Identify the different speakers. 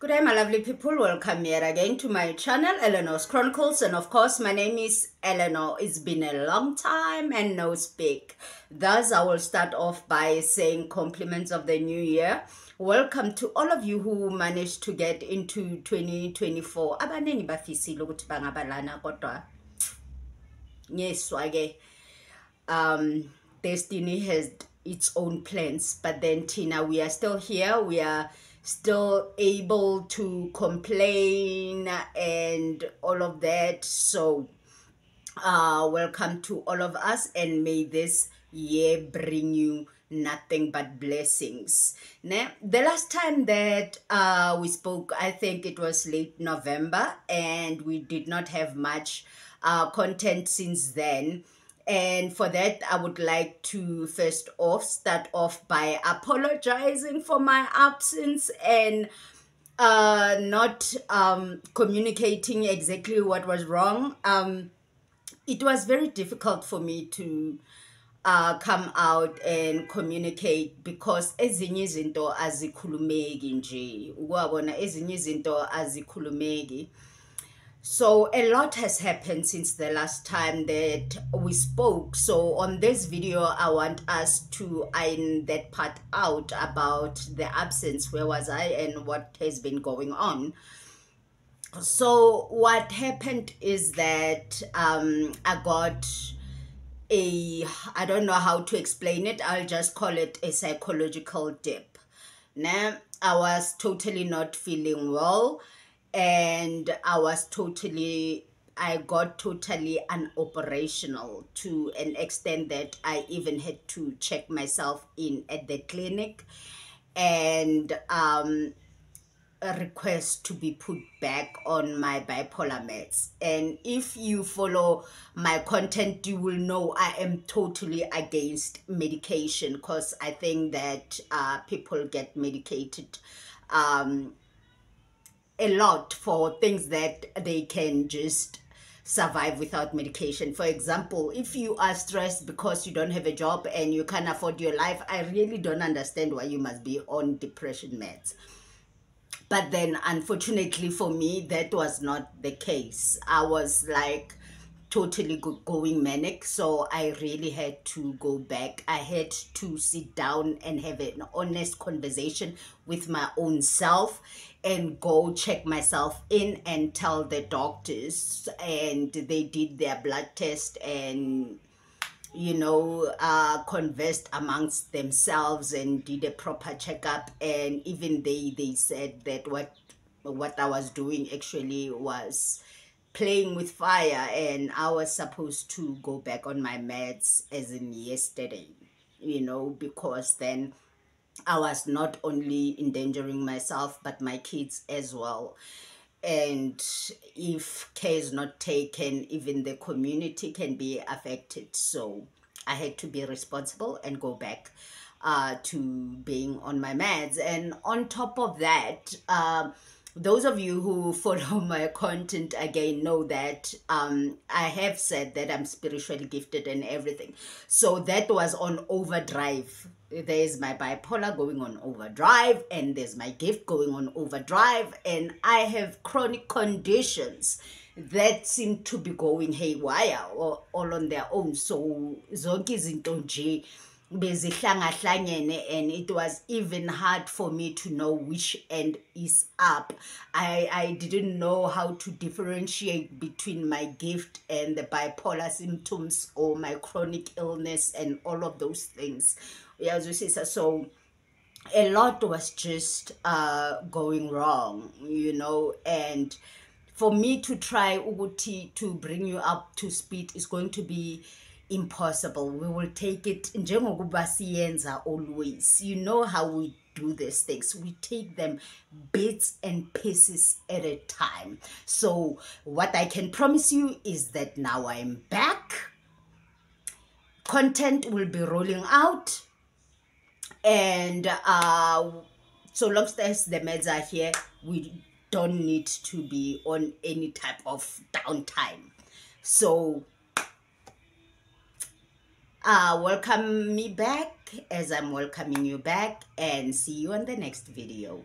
Speaker 1: Good day, my lovely people. Welcome here again to my channel, Eleanor's Chronicles. And of course, my name is Eleanor. It's been a long time and no speak. Thus, I will start off by saying compliments of the new year. Welcome to all of you who managed to get into 2024. Abaningi bafisile ukuthi um destiny has its own plans but then Tina we are still here we are still able to complain and all of that. So uh welcome to all of us and may this year bring you nothing but blessings. Now the last time that uh we spoke i think it was late november and we did not have much uh content since then and for that, I would like to first off start off by apologizing for my absence and uh, not um, communicating exactly what was wrong. Um, it was very difficult for me to uh, come out and communicate because ezinye izinto azikhulumeki nje ukwabona ezinye izinto azikhulumeki so a lot has happened since the last time that we spoke. So on this video, I want us to iron that part out about the absence. Where was I and what has been going on? So what happened is that um, I got a, I don't know how to explain it. I'll just call it a psychological dip. Now, I was totally not feeling well and I was totally I got totally unoperational to an extent that I even had to check myself in at the clinic. And um a request to be put back on my bipolar meds. And if you follow my content you will know i am totally against medication because i think that uh, people get medicated um, a lot for things that they can just survive without medication. For example, if you are stressed because you don't have a job and you can't afford your life, I really don't understand why you must be on depression meds. But then, unfortunately for me, that was not the case. I was like totally going manic, so I really had to go back. I had to sit down and have an honest conversation with my own self and go check myself in and tell the doctors and they did their blood test and you know uh conversed amongst themselves and did a proper checkup and even they they said that what what I was doing actually was playing with fire and I was supposed to go back on my meds as in yesterday you know because then I was not only endangering myself but my kids as well. And if care is not taken, even the community can be affected. So I had to be responsible and go back uh, to being on my meds. And on top of that, uh, those of you who follow my content again know that um, I have said that I'm spiritually gifted and everything. So that was on overdrive there's my bipolar going on overdrive and there's my gift going on overdrive and i have chronic conditions that seem to be going haywire or all on their own so zonke izinto nje bezihlangahlangene and it was even hard for me to know which end is up. I i didn't know how to differentiate between my gift and the bipolar symptoms or my chronic illness and all of those things. Uyazwisisa so a lot was just uh, going wrong you know and for me to try ukuthi to bring you up to speed is going to be impossible. We will take it njengokuba siyenza always. You know how we do these things. We take them bits and pieces at a time. So what i can promise you is that now i'm back. Content will be rolling out. And uh, so long as the meds are here we don't need to be on any type of downtime. So uh, welcome me back as I'm welcoming you back and see you on the next video.